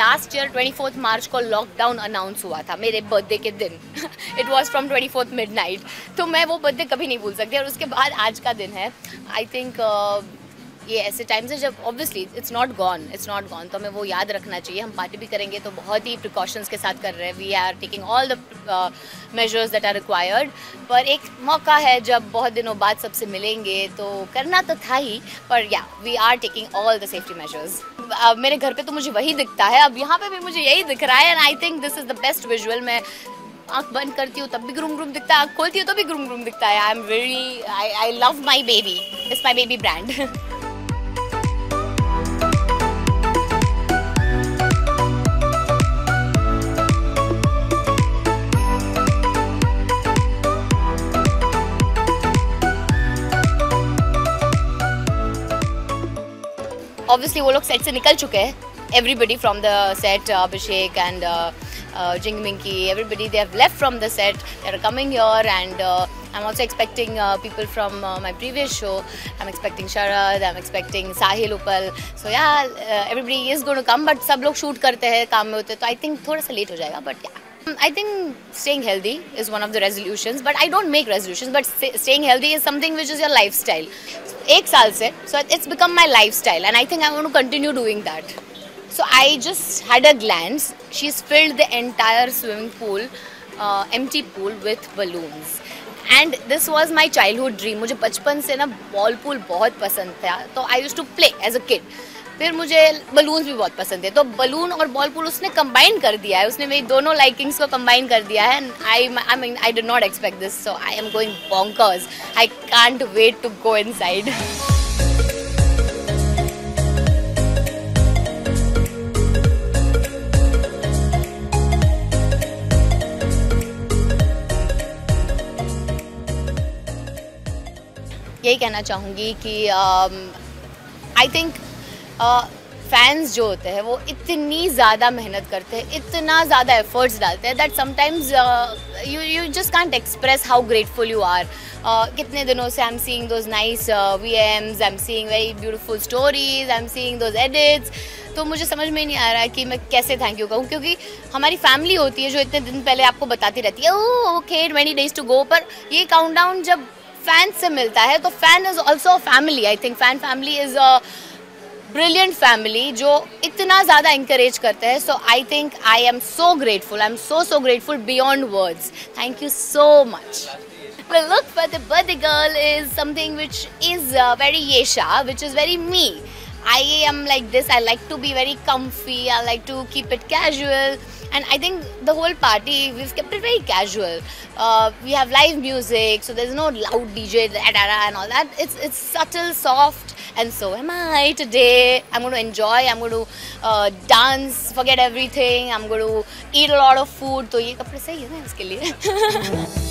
Last year twenty fourth March को lockdown announce हुआ था, मेरे बर्थडे के दिन। It was from twenty fourth midnight तो मैं वो बर्थडे कभी नहीं भूल सकती और उसके बाद आज का दिन है। आई थिंक ये ऐसे टाइम्स है जब obviously it's not gone it's not gone तो हमें वो याद रखना चाहिए। हम पार्टी भी करेंगे तो बहुत ही प्रिकॉशंस के साथ कर रहे हैं। We are taking all the measures that are required पर एक मौका है जब बहुत दिनों बाद सबसे मिलेंगे तो करना तो था ही, पर या we are taking all the safety measures मेरे घर पे तो मुझे वही दिखता है। अब यहाँ पे भी मुझे यही दिख रहा है and I think this is the best visual मैं आँख बंद करती हूँ, तब भी ग्रूम ग्रूम दिखता है। आँख खोलती हूँ तो भी ग्रूम ग्रूम दिखता है। I am very I I love my baby it's my baby brand obviously वो लोग सेट से निकल चुके हैं. Everybody from the set Abhishek and जिंगमिंकी everybody Dev left from the set they are coming your and I am also expecting people from my previous show I am expecting Sharad I am expecting Sahil Uppal so yeah everybody is go to come but सब लोग shoot करते हैं काम में होते हैं तो I think थोड़ा सा लेट हो जाएगा बट या I think staying healthy is one of the resolutions, but I don't make resolutions. But staying healthy is something which is your lifestyle. एक साल से, so it's become my lifestyle, and I think I want to continue doing that. So I just had a glance. She's filled the entire swimming pool, uh, empty pool with balloons. And this was my childhood dream मुझे बचपन से ना ball pool बहुत पसंद था तो I use to play as a kid फिर मुझे बलून्स भी बहुत पसंद है तो बलून और बॉल पूल उसने कंबाइन कर दिया है। उसने मेरी दोनों लाइकिंग्स को कंबाइन कर दिया है। I I mean I did not expect this so I am going bonkers I can't wait to go inside यही कहना चाहूँगी कि आई um, थिंक फैंस जो होते हैं, वो इतनी ज़्यादा मेहनत करते हैं, इतना ज़्यादा एफर्ट्स डालते हैं that sometimes you you just can't express how grateful you are कितने दिनों से I am seeing those nice V Ms I am seeing very beautiful stories I am seeing those edits तो मुझे समझ में नहीं आ रहा कि मैं कैसे थैंक यू कहूँ, क्योंकि हमारी फैमिली होती है जो इतने दिन पहले आपको बताती रहती है okay twenty days to go पर ये काउंट जब फ़ैन से मिलता है तो fan is also family I think fan family is brilliant family जो इतना ज़्यादा इंकरेज करते हैं so I think I am so grateful I am so so grateful beyond words thank you so much The look for the birthday girl is something which is uh, very Yesha, which is very me. I am like this. I like to be very comfy. I like to keep it casual. and I think the whole party we've kept it very casual. Uh, we have live music, so there's no loud DJ and all that. It's it's subtle, soft, and so am I today. I'm going to enjoy. I'm going to uh, dance, forget everything. I'm going to eat a lot of food. तो ये कपड़े सही है ना इसके लिए